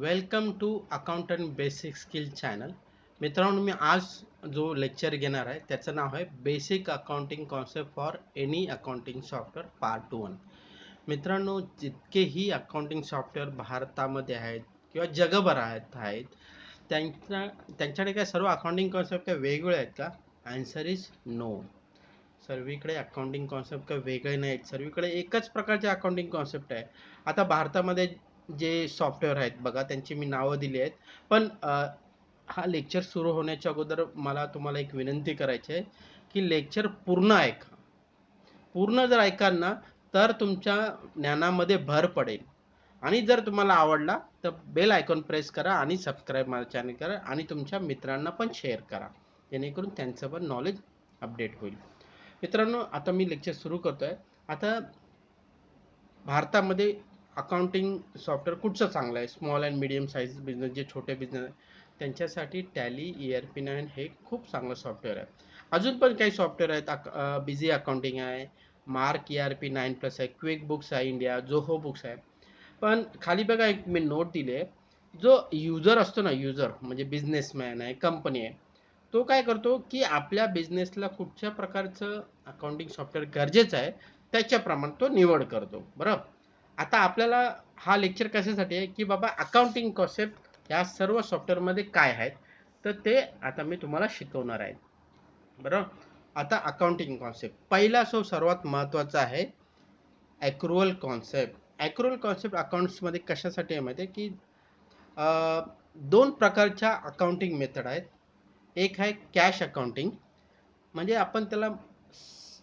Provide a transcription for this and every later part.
Welcome to accountant basic skill channel. मित्रांनो मी आज जो लेक्चर घेणार आहे त्याचं नाव आहे basic accounting concept for any accounting software part one. मित्रांनो जितकेही अकाउंटिंग सॉफ्टवेअर भारतामध्ये आहेत किंवा जगभरात आहेत त्यांच्या त्यांच्याकडे काय सर्व अकाउंटिंग कॉन्सेप्ट काय वेगवेगळे आहेत का? आन्सर इज नो सर्वीकडे अकाउंटिंग कॉन्सेप्ट काही वेगळे नाहीत. सर्वीकडे एकच प्रकारचे अकाउंटिंग कॉन्सेप्ट आहे. आता भारतामध्ये जे सॉफ्टवेअर आहेत बघा त्यांची मी नावं दिली आहेत. पण हा लेक्चर सुरू होण्याच्या अगोदर मला तुम्हाला एक विनंती करायची आहे की लेक्चर पूर्ण ऐका. पूर्ण जर ऐकाल ना तर तुमच्या ज्ञानामध्ये भर पडेल. आणि जर तुम्हाला आवडला तर बेल आयकॉन प्रेस करा आणि सबस्क्राईब माझं चॅनल करा आणि तुमच्या मित्रांना पण शेअर करा. जेणेकरून त्यांचं पण नॉलेज अपडेट होईल. मित्रांनो आता मी लेक्चर सुरू करतो आहे आता भारतामध्ये अकाउंटिंग सॉफ्टवेअर कुठचं चांगलं आहे? Small and medium size business जे छोटे बिझनेस त्यांच्यासाठी Tally E R P nine हे खूप चांगलं सॉफ्टवेअर आहे. अजून पण काही सॉफ्टवेअर आहेत बिझी अकाउंटिंग आहे Marg E R P nine plus आहे क्विक बुक्स आहे इंडिया जोहो बुक्स आहे. पण खाली बघा एक मी नोट दिली आहे. जो युजर असतो ना युजर म्हणजे बिझनेसमॅन आहे कंपनी आहे तो काय करतो की आपल्या बिझनेसला कुठच्या प्रकारचं अकाउंटिंग सॉफ्टवेअर गरजेचं आहे त्याच्याप्रमाणे तो निवड करतो. बरं? आता आपल्याला हा लेक्चर कशासाठी आहे? की बाबा अकाउंटिंग कॉन्सेप्ट या सर्व सॉफ्टवेअरमध्ये काय आहेत? तर ते आता मी तुम्हाला शिकवणार आहे. बरं आता अकाउंटिंग कॉन्सेप्ट पहिला सो सर्वात महत्त्वाचा आहे ॲक्रुअल कॉन्सेप्ट ॲक्रुअल कॉन्सेप्ट अकाउंट्समध्ये कशासाठी आहे माहिती आहे की दोन प्रकारच्या अकाउंटिंग मेथड आहेत. एक आहे कॅश अकाउंटिंग म्हणजे आपण त्याला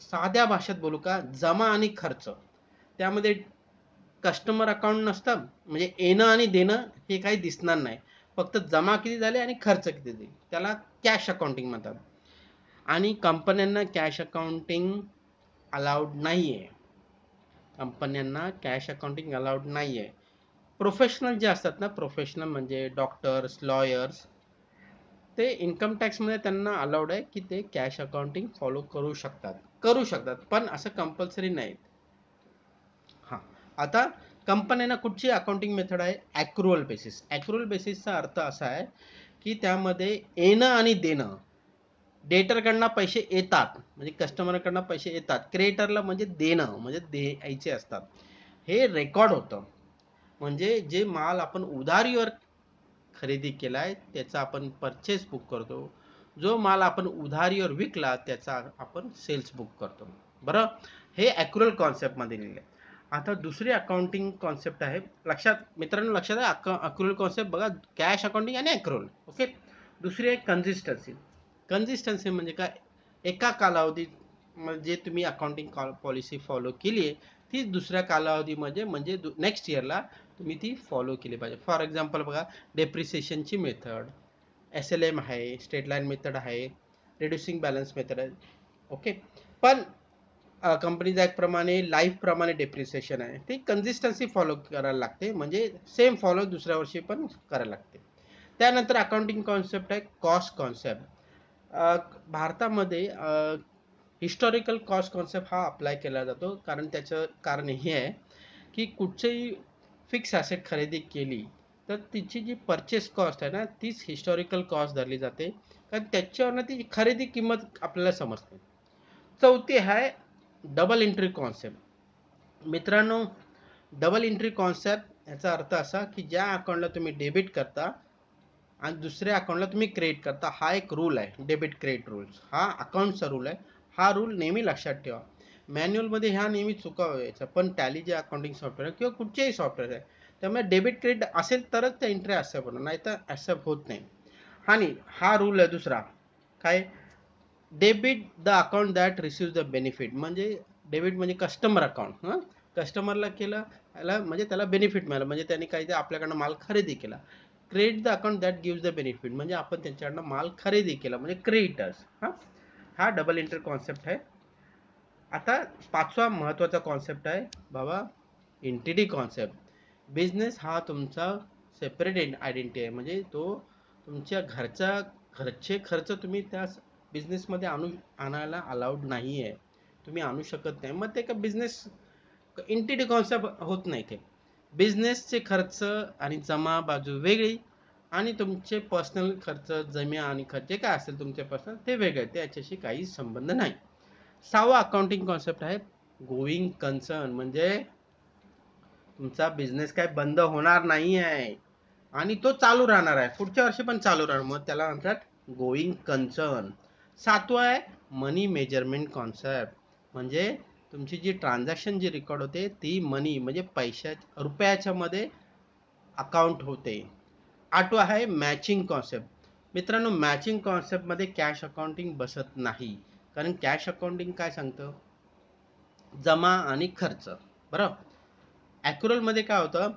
साध्या भाषेत बोलू का? जमा आणि खर्च. त्यामध्ये कस्टमर अकाउंट नसतं म्हणजे येणं आणि देणं हे काही दिसणार नाही. फक्त जमा किती झाले आणि खर्च किती झाले. त्याला कॅश अकाउंटिंग म्हणतात. आणि कंपन्यांना कॅश अकाउंटिंग अलाउड नाही आहे कंपन्यांना कॅश अकाउंटिंग अलाउड नाही आहे प्रोफेशनल जे असतात ना प्रोफेशनल म्हणजे डॉक्टर्स लॉयर्स ते इन्कम टॅक्समध्ये त्यांना अलाउड आहे की ते कॅश अकाउंटिंग फॉलो करू शकतात. करू शकतात पण असं कंपल्सरी नाही आता कंपन्यांना कुठची अकाउंटिंग मेथड आहे? ॲक्रुअल बेसिस ॲक्रुअल बेसिसचा अर्थ असा आहे की त्यामध्ये येणं आणि देणं. डेटरकडनं पैसे येतात. म्हणजे कस्टमरकडनं पैसे येतात. क्रिएटरला म्हणजे देणं म्हणजे द्यायचे असतात. हे रेकॉर्ड होतं. म्हणजे जे माल आपण उधारीवर खरेदी केला आहे त्याचा आपण परचेस बुक करतो. जो माल आपण उधारीवर विकला त्याचा आपण सेल्स बुक करतो. बरं? हे ॲक्रुअल कॉन्सेप्टमध्ये लिहिलं आहे आता दुसरी अकाउंटिंग कॉन्सेप्ट आहे. लक्षात मित्रांनो लक्षात आहे अका अक्रुअल कॉन्सेप्ट बघा कॅश अकाउंटिंग आणि अक्रुअल ओके दुसरी आहे कन्सिस्टन्सी कन्सिस्टन्सी म्हणजे काय? एका कालावधीत म्हणजे तुम्ही अकाउंटिंग पॉलिसी फॉलो केली आहे ती दुसऱ्या कालावधीमध्ये म्हणजे दु नेक्स्ट इयरला तुम्ही ती फॉलो केली पाहिजे. फॉर एक्झाम्पल बघा डेप्रिसिएशनची मेथड एस एल एम आहे स्टेट लाईन मेथड आहे रिड्युसिंग बॅलन्स मेथड आहे ओके पण कंपनीज प्रमाणे लाईफप्रमाणे डेप्रिसिएशन आहे. ते कन्सिस्टन्सी फॉलो करायला लागते. म्हणजे सेम फॉलो दुसऱ्या वर्षी पण करायला लागते. त्यानंतर अकाउंटिंग कॉन्सेप्ट आहे कॉस्ट कॉन्सेप्ट भारतामध्ये हिस्टॉरिकल कॉस्ट कॉन्सेप्ट हा अप्लाय केला जातो. कारण त्याचं कारण हे आहे की कुठचंही फिक्स ॲसेट खरेदी केली तर तिची जी परचेस कॉस्ट आहे ना तीच हिस्टॉरिकल कॉस्ट धरली जाते. कारण त्याच्यावरनं ती खरेदी किंमत आपल्याला समजते. चौथी आहे डबल एंट्री कॉन्सेप्ट मित्रांनो डबल एंट्री कॉन्सेप्ट याचा अर्थ असा की ज्या अकाउंटला तुम्ही डेबिट करता आणि दुसऱ्या अकाउंटला तुम्ही क्रिएट करता हा एक रूल आहे डेबिट क्रेडिट रूल्स हा अकाउंटचा रूल आहे. हा रूल नेहमी लक्षात ठेवा. मॅन्युअलमध्ये ह्या नेहमी चुका व्हायच्या पण टॅली जे अकाउंटिंग सॉफ्टवेअर किंवा कुठचेही सॉफ्टवेअर आहे त्यामुळे डेबिट क्रेडिट असेल तरच त्या एंट्री ॲक्सेप्ट होणार नाही तर ॲक्सेप्ट होत नाही. आणि हा रूल आहे दुसरा. काय? Debit the account that receive the benefit. म्हणजे डेबिट म्हणजे कस्टमर अकाउंट हां? कस्टमरला केलं याला म्हणजे त्याला बेनिफिट मिळालं. म्हणजे त्यांनी काही आपल्याकडनं माल खरेदी केला. Credit the account that gives the benefit. म्हणजे आपण त्यांच्याकडनं माल खरेदी केला म्हणजे क्रेडिटर्स हां? हा डबल इंटर कॉन्सेप्ट आहे. आता पाचवा महत्त्वाचा कॉन्सेप्ट आहे बाबा इंटिटी कॉन्सेप्ट. बिझनेस हा तुमचा सेपरेट आयडेंटिटी आहे. म्हणजे तो तुमच्या घरचा घरचे खर्च तुम्ही त्या बिझनेसमध्ये आणू आणायला अलाउड नाही आहे तुम्ही आणू शकत नाही. मग ते का बिझनेस इंटिटी कॉन्सेप्ट होत नाही ते. बिझनेसचे खर्च आणि जमा बाजू वेगळी आणि तुमचे पर्सनल खर्च जमा आणि खर्च काय असेल तुमचे पर्सनल ते वेगळे. त्याच्याशी काही संबंध नाही. सहावा अकाउंटिंग कॉन्सेप्ट आहे गोईंग कन्सर्न म्हणजे तुमचा बिझनेस काय बंद होणार नाही आहे आणि तो चालू राहणार आहे. पुढच्या वर्षी पण चालू राहणार. मग त्याला म्हणतात गोईंग कन्सर्न सातवं आहे मनी मेजरमेंट कॉन्सेप्ट म्हणजे तुमची जी ट्रान्झॅक्शन जी रेकॉर्ड होते ती मनी म्हणजे पैशा रुपयाच्यामध्ये अकाउंट होते. आठवं आहे मॅचिंग कॉन्सेप्ट मित्रांनो मॅचिंग कॉन्सेप्टमध्ये कॅश अकाउंटिंग बसत नाही. कारण कॅश अकाउंटिंग काय सांगतं? जमा आणि खर्च. बरोबर ॲक्युरलमध्ये काय होतं?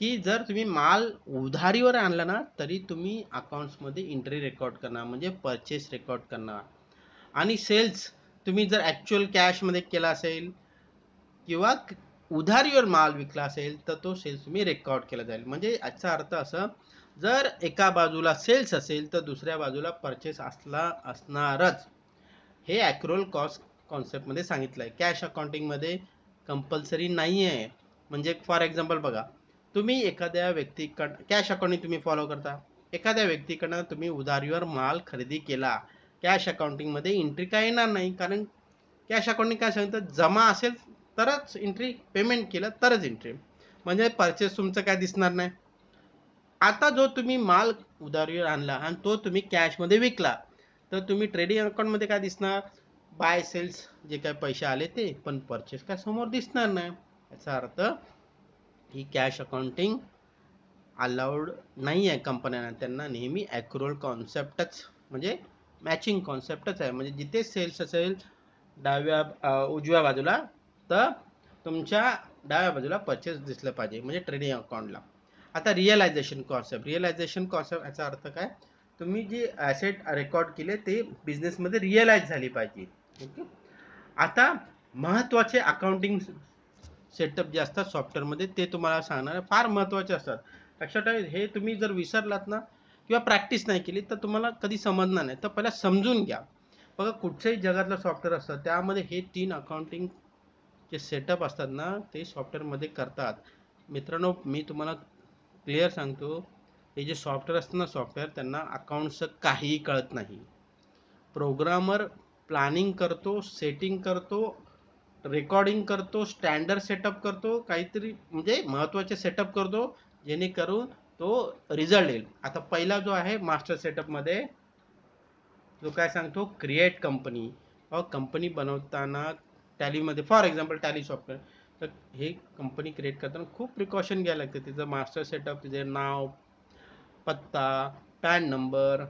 की जर तुम्ही माल उधारीवर आणला ना तरी तुम्ही अकाउंट्समध्ये एंट्री रेकॉर्ड करणार म्हणजे परचेस रेकॉर्ड करणार. आणि सेल्स तुम्ही जर ॲक्च्युअल कॅशमध्ये केला असेल किंवा उधारीवर माल विकला असेल तर तो सेल्स तुम्ही रेकॉर्ड केला जाईल. म्हणजे याचा अर्थ असं जर एका बाजूला सेल्स असेल तर दुसऱ्या बाजूला परचेस असला असणारच. हे ॲक्रोल कॉस्ट कॉन्सेप्टमध्ये सांगितलं आहे कॅश अकाउंटिंगमध्ये कंपल्सरी नाही आहे म्हणजे फॉर एक्झाम्पल बघा तुम्ही एखाद्या व्यक्तीकडं कॅश अकाउंटिंग तुम्ही फॉलो करता. एखाद्या व्यक्तीकडनं तुम्ही उधारीवर माल खरेदी केला कॅश अकाउंटिंगमध्ये एंट्री काय येणार नाही. कारण कॅश अकाउंटिंग काय सांगतं जमा असेल तरच एंट्री पेमेंट केलं तरच एंट्री म्हणजे परचेस तुमचं काय दिसणार नाही. आता जो तुम्ही माल उधारीवर आणला आणि तो तुम्ही कॅशमध्ये विकला तर तुम्ही ट्रेडिंग अकाउंटमध्ये काय दिसणार? बाय सेल्स जे काय पैसे आले ते पण परचेस काय समोर दिसणार नाही. याचा अर्थ ही कॅश अकाउंटिंग अलाउड नाही आहे कंपन्यांना त्यांना नेहमी ॲक्युरल कॉन्सेप्टच म्हणजे मॅचिंग कॉन्सेप्टच आहे. म्हणजे जिथे सेल्स असेल डाव्या उजव्या बाजूला तर तुमच्या डाव्या बाजूला परचेस दिसलं पाहिजे म्हणजे ट्रेडिंग अकाउंटला आता रिअलायझेशन कॉन्सेप्ट रिअलायझेशन कॉन्सेप्ट याचा अर्थ काय? तुम्ही जे ॲसेट रेकॉर्ड केले ते बिझनेसमध्ये रिअलाइज झाली पाहिजे. ओके? आता महत्त्वाचे अकाउंटिंग सेटअप जे असतात सॉफ्टवेअरमध्ये ते तुम्हाला सांगणार. फार महत्त्वाचे असतात. लक्षात ठेवा हे तुम्ही जर विसरलात ना किंवा प्रॅक्टिस नाही केली तर तुम्हाला कधी समजणार नाही. तर पहिला समजून घ्या. बघा कुठच्याही जगातलं सॉफ्टवेअर असतं त्यामध्ये हे तीन अकाउंटिंग जे सेटअप असतात ना ते सॉफ्टवेअरमध्ये करतात. मित्रांनो मी तुम्हाला क्लिअर सांगतो हे जे सॉफ्टवेअर असतं ना सॉफ्टवेअर त्यांना अकाउंटचं काहीही कळत नाही. प्रोग्रामर प्लॅनिंग करतो सेटिंग करतो रेकॉर्डिंग करतो स्टँडर्ड सेटअप करतो काहीतरी म्हणजे महत्त्वाचे सेटअप करतो जेणेकरून तो रिझल्ट येईल. आता पहिला जो आहे मास्टर सेटअपमध्ये जो काय सांगतो क्रिएट कंपनी कंपनी बनवताना टॅलीमध्ये फॉर एक्झाम्पल टॅली सॉफ्टवेअर तर हे कंपनी क्रिएट करताना खूप प्रिकॉशन घ्यायला लागते. तिचं मास्टर सेटअप तिचे नाव पत्ता PAN number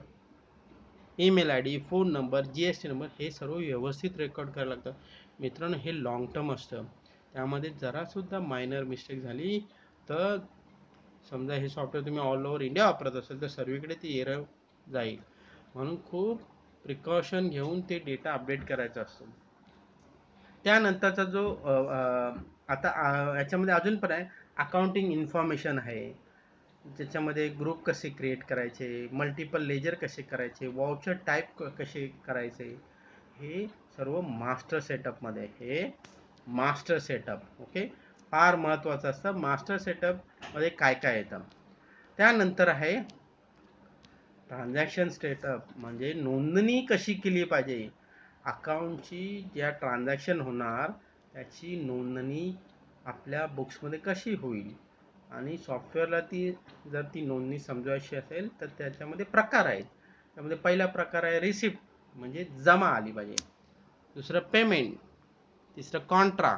email I D phone number G S T number हे सर्व व्यवस्थित रेकॉर्ड करायला लागतं. मित्रांनो हे लाँग टर्म असतं. त्यामध्ये जरासुद्धा मायनर मिस्टेक झाली तर समजा हे सॉफ्टवेअर तुम्ही ऑल ओव्हर इंडिया वापरत असेल तर सर्वीकडे ती एरर जाईल. म्हणून खूप प्रिकॉशन घेऊन ते डेटा अपडेट करायचा असतो. त्यानंतरचा जो आता याच्यामध्ये अजून पण आहे. अकाउंटिंग इन्फॉर्मेशन आहे. ज्याच्यामध्ये ग्रुप कसे क्रिएट करायचे मल्टिपल लेजर कसे करायचे वाउचर टाईप कसे करायचे हे सर्व मास्टर सेटअपमध्ये हे मास्टर सेटअप ओके फार महत्त्वाचं असतं मास्टर सेटअपमध्ये काय काय येतं? त्यानंतर आहे ट्रान्झॅक्शन स्टेटअप म्हणजे नोंदणी कशी केली पाहिजे? अकाउंटची ज्या ट्रान्झॅक्शन होणार त्याची नोंदणी आपल्या बुक्समध्ये कशी होईल? आणि सॉफ्टवेअरला ती जर ती नोंदणी समजवायची असेल तर त्याच्यामध्ये प्रकार आहेत. त्यामध्ये पहिला प्रकार आहे रिसिप्ट म्हणजे जमा आली पाहिजे. दुसरं पेमेंट तिसरं contra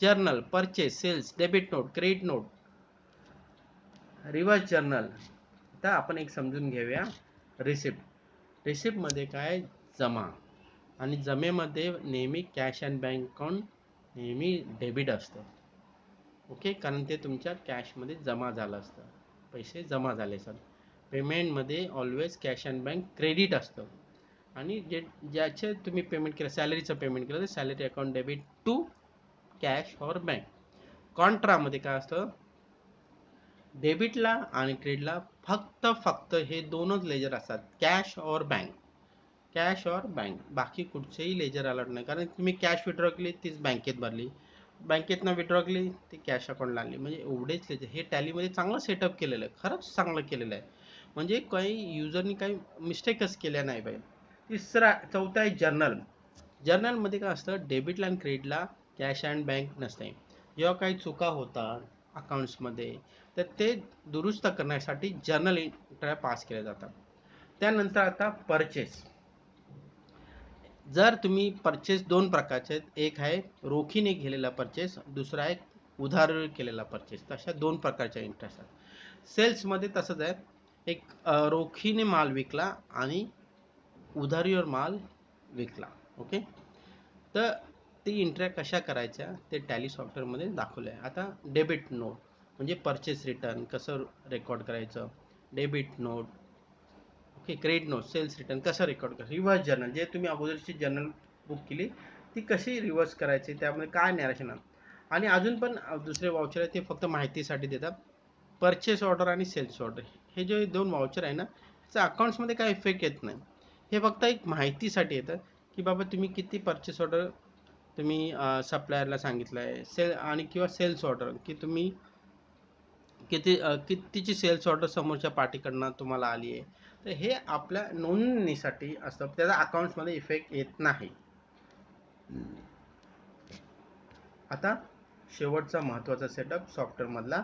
journal purchase sales debit note credit note reverse journal आता आपण एक समजून घेऊया रिसिप्ट रिसिप्टमध्ये काय जमा. आणि जमेमध्ये नेहमी कॅश अँड बँक अकाउंट नेहमी डेबिट असतं. ओके? कारण ते तुमच्या कॅशमध्ये जमा झालं असतं. पैसे जमा झाले सर पेमेंटमध्ये always cash and bank credit असतं. आणि जे ज्याचे तुम्ही पेमेंट केलं सॅलरीचं पेमेंट केलं तर salary account debit to cash or bank कॉन्ट्रामध्ये काय असतं? डेबिटला आणि क्रेडिटला फक्त फक्त हे दोनच लेजर असतात. Cash or bank cash or bank बाकी कुठचेही लेजर अलर्ट नाही. कारण तुम्ही कॅश विड्रॉ केली तीच बँकेत भरली. बँकेतनं विड्रॉ केली ती कॅश अकाउंटला आणली. म्हणजे एवढेच त्याचे. हे टॅलीमध्ये चांगलं सेटअप केलेलं आहे. खरंच चांगलं केलेलं आहे. म्हणजे काही युजरनी काही मिस्टेकच केल्या नाही पाहिजे तिसरा चौथा आहे जर्नल जर्नलमध्ये काय असतं? डेबिटला आणि क्रेडिटला कॅश अँड बँक नसते जेव्हा काही चुका होतात अकाउंट्समध्ये तर ते दुरुस्त करण्यासाठी जर्नल इंट्रा पास केल्या जातात. त्यानंतर आता परचेस जर तुम्ही परचेस दोन प्रकारचे आहेत. एक आहे रोखीने केलेला परचेस दुसरा आहे उधार केलेला परचेस अशा दोन प्रकारच्या इंटरेस्ट आहेत. सेल्समध्ये तसंच आहे. एक रोखीने माल विकला आणि उधारीवर माल विकला. ओके तर ती एंट्र्या कशा करायच्या? ते टॅली सॉफ्टवेअरमध्ये दाखवलं आहे. आता डेबिट नोट म्हणजे परचेस रिटर्न कसं रेकॉर्ड करायचं? Debit note okay credit note sales return कसं रेकॉर्ड करायचं रिव्हर्स जर्नल जे तुम्ही अगोदरची जर्नल बुक केली ती कशी रिव्हर्स करायची? त्यामध्ये काय नॅरेशन आणि अजून पण दुसरे वाउचर आहे ते फक्त माहितीसाठी देतात. परचेस ऑर्डर आणि सेल्स ऑर्डर हे जे दोन वाउचर आहे ना त्याचा अकाउंट्समध्ये काय इफेक्ट येत नाही. हे फक्त एक माहितीसाठी येतं की बाबा तुम्ही किती परचेस ऑर्डर तुम्ही सप्लायरला सांगितलं आहे सेल आणि किंवा सेल्स ऑर्डर की तुम्ही किती कितीची सेल्स ऑर्डर समोरच्या पार्टीकडनं तुम्हाला आली आहे? तर हे आपल्या नोंदणीसाठी असतं. त्याचा अकाउंट्समध्ये इफेक्ट येत नाही. आता शेवटचा महत्त्वाचा सेटअप सॉफ्टवेअरमधला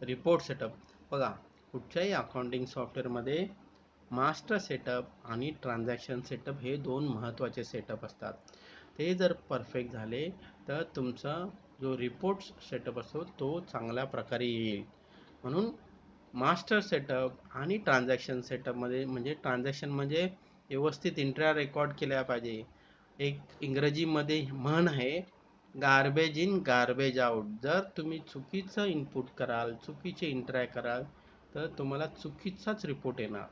रिपोर्ट सेटअप बघा कुठच्याही अकाउंटिंग सॉफ्टवेअरमध्ये मास्टर सेटअप आणि ट्रान्झॅक्शन सेटअप हे दोन महत्त्वाचे सेटअप असतात. ते जर परफेक्ट झाले तर तुमचा जो रिपोर्ट सेटअप असतो तो चांगल्या प्रकारे येईल. म्हणून मास्टर सेटअप आणि ट्रान्झॅक्शन सेटअपमध्ये म्हणजे ट्रान्झॅक्शन म्हणजे व्यवस्थित इंट्रा रेकॉर्ड केल्या पाहिजे. एक इंग्रजीमध्ये म्हण आहे गार्बेज इन गार्बेज आउट जर तुम्ही चुकीचं इनपुट कराल चुकीचे इंट्राय कराल तर तुम्हाला चुकीचाच रिपोर्ट येणार.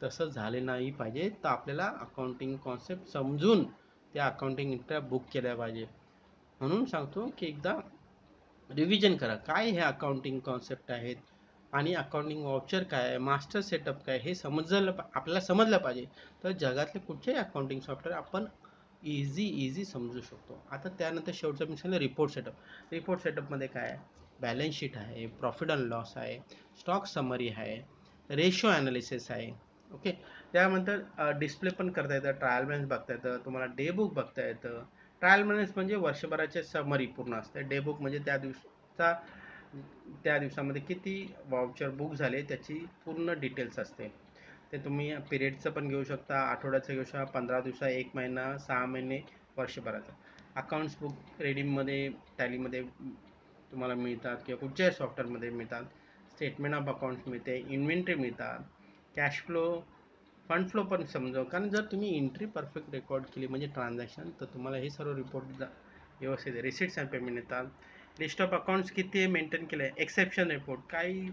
तसं झाले नाही पाहिजे. तर आपल्याला अकाउंटिंग कॉन्सेप्ट समजून त्या अकाउंटिंग इंट्रा बुक केल्या पाहिजे. म्हणून सांगतो की एकदा रिव्हिजन करा. काय हे अकाउंटिंग कॉन्सेप्ट आहेत? आणि अकाउंटिंग वाउचर काय आहे? मास्टर सेटअप काय हे समजलं पा- आपल्याला समजलं पाहिजे. तर जगातले कुठचेही अकाउंटिंग सॉफ्टवेअर आपण इझी इझी समजू शकतो. आता त्यानंतर शेवटचं मी सांगितलं रिपोर्ट सेटअप रिपोर्ट सेटअपमध्ये काय आहे? बॅलन्स शीट आहे प्रॉफिट अँड लॉस आहे स्टॉक समरी आहे रेशो ॲनालिसिस आहे. ओके त्यानंतर डिस्प्ले पण करता येतं ट्रायल बॅलन्स बघता येतं तुम्हाला डे बुक बघता येतं. ट्रायल बॅलन्स म्हणजे वर्षभराचे समरी पूर्ण असते. डे बुक म्हणजे त्या दिवसाचा त्या दिवसामध्ये किती वाउचर बुक झाले त्याची पूर्ण डिटेल्स असते. ते तुम्ही पिरियडचं पण घेऊ शकता आठवड्याचं घेऊ शकता पंधरा दिवसा एक महिना सहा महिने वर्षभराचं. अकाउंट्स बुक रेडीममध्ये टॅलीमध्ये तुम्हाला मिळतात किंवा कुठच्याही सॉफ्टवेअरमध्ये मिळतात. स्टेटमेंट ऑफ अकाउंट्स मिळते इन्व्हेंटरी मिळतात कॅश फ्लो फंड फ्लो पण समजावं. कारण जर तुम्ही एंट्री परफेक्ट रेकॉर्ड केली म्हणजे ट्रान्झॅक्शन तर तुम्हाला हे सर्व रिपोर्ट व्यवस्थित रिसिट्स आणि पेमेंट येतात. लिस्ट ऑफ अकाउंट्स किती मेंटेन केलं आहे एक्सेप्शन रिपोर्ट काही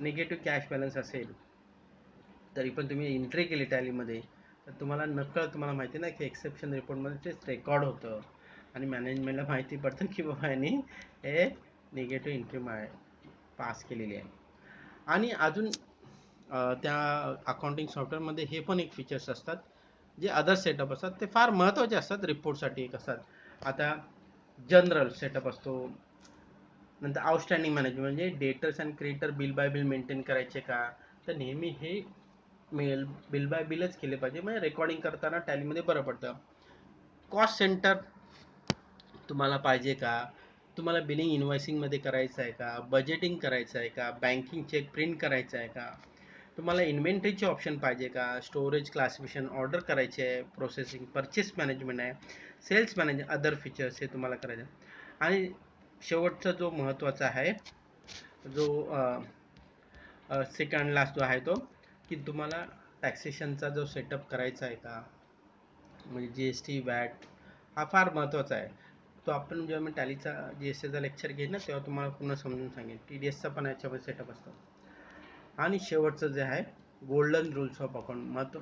निगेटिव्ह कॅश बॅलन्स असेल तरी पण तुम्ही एंट्री केली टॅलीमध्ये तर तुम्हाला नकळ तुम्हाला माहिती ना की एक्सेप्शन रिपोर्टमध्ये तेच रेकॉर्ड होतं. आणि मॅनेजमेंटला माहिती पडतं की बाबा यांनी हे निगेटिव्ह एंट्री मा पास केलेली आहे. आणि अजून त्या अकाउंटिंग सॉफ्टवेअरमध्ये हे पण एक फीचर्स असतात जे अदर सेटअप असतात ते फार महत्त्वाचे असतात रिपोर्टसाठी एक असतात. आता जनरल सेटअप असतो नंतर आउटस्टँडिंग मॅनेजमेंट म्हणजे debtors and creditor bill by bill maintain करायचे का? तर नेहमी हे मेल बिल बाय बिलच केले पाहिजे म्हणजे रेकॉर्डिंग करताना टॅलीमध्ये बरं पडतं. कॉस्ट सेंटर तुम्हाला पाहिजे का? तुम्हाला बिलिंग इन्व्हॉइसिंगमध्ये करायचं आहे का? बजेटिंग करायचं आहे का? बँकिंग चेक प्रिंट करायचं आहे का? तुम्हाला इन्व्हेंटरीचे ऑप्शन पाहिजे का? स्टोरेज क्लासिफिकेशन ऑर्डर करायचे आहे प्रोसेसिंग परचेस मॅनेजमेंट आहे सेल्स मॅनेज अदर फीचर्स हे तुम्हाला करायचे आहे. आणि शेवटचा जो महत्त्वाचा आहे जो सेकंड लास्ट जो आहे तो की तुम्हाला टॅक्सेशनचा जो सेटअप करायचा आहे का? म्हणजे जी एस टी वॅट हा फार महत्त्वाचा आहे. तो आपण जेव्हा मी टॅलीचा जी एस टीचा लेक्चर घेईन ना तेव्हा तुम्हाला पूर्ण समजून सांगेन. टी डी एसचा पण याच्यामध्ये सेटअप असतो. आणि शेवटचं जे आहे गोल्डन रूल्स ऑफ अकाउंट महत्त्व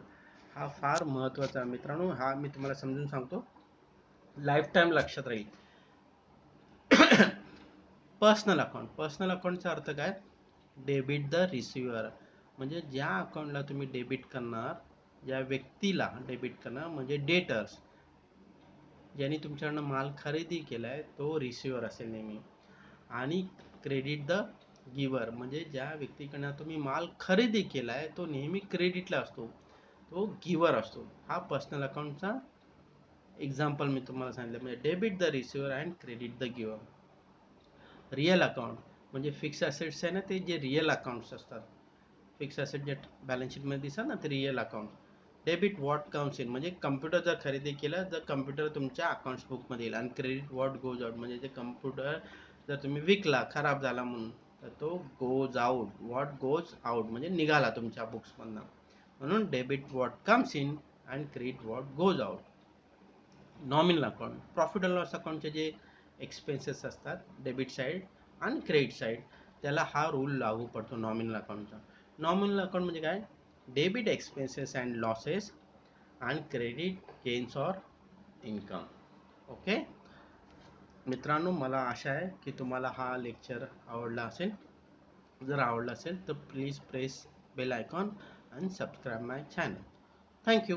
हा फार महत्त्वाचा आहे मित्रांनो. हा मी तुम्हाला समजून सांगतो. लाईफ टाईम लक्षात राहील. पर्सनल अकाउंट पर्सनल अकाउंटचा अर्थ काय? डेबिट द रिसिव्हर म्हणजे ज्या अकाउंटला तुम्ही डेबिट करणार ज्या व्यक्तीला डेबिट करणार म्हणजे डेटर्स ज्यांनी तुमच्याकडनं माल खरेदी केला आहे तो रिसिव्हर असेल नेहमी. आणि क्रेडिट द गिवर म्हणजे ज्या व्यक्तीकडनं तुम्ही माल खरेदी केला आहे तो नेहमी क्रेडिटला असतो. तो गिवर असतो. हा पर्सनल अकाउंटचा एक्झाम्पल मी तुम्हाला सांगितलं. म्हणजे debit the receiver and credit the giver real account म्हणजे फिक्स ॲसेट्स आहे ना ते जे रिअल अकाउंट्स असतात. फिक्स ॲसेट जे बॅलन्स शीटमध्ये दिसतात ना ते real account. Debit what counts in म्हणजे कम्प्युटर जर खरेदी केला तर कम्प्युटर तुमच्या अकाउंट्स बुकमध्ये येईल. आणि क्रेडिट वॉट गोज आउट म्हणजे जे कम्प्युटर जर तुम्ही विकला खराब झाला म्हणून. तर तो goes out what goes out म्हणजे निघाला तुमच्या बुक्समधनं म्हणून debit what comes in and credit what goes out nominal account profit and loss अकाउंटचे जे एक्सपेन्सेस असतात डेबिट साईड आणि क्रेडिट साईड त्याला हा रूल लागू पडतो नॉमिनल अकाउंटचा नॉमिनल अकाउंट म्हणजे काय? Debit expenses and losses and credit gains or income okay मित्रांनो मला आशा आहे की तुम्हाला हा लेक्चर आवडला असेल. जर आवडला असेल तर please press bell icon and subscribe my channel thank you